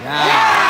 Yeah. yeah.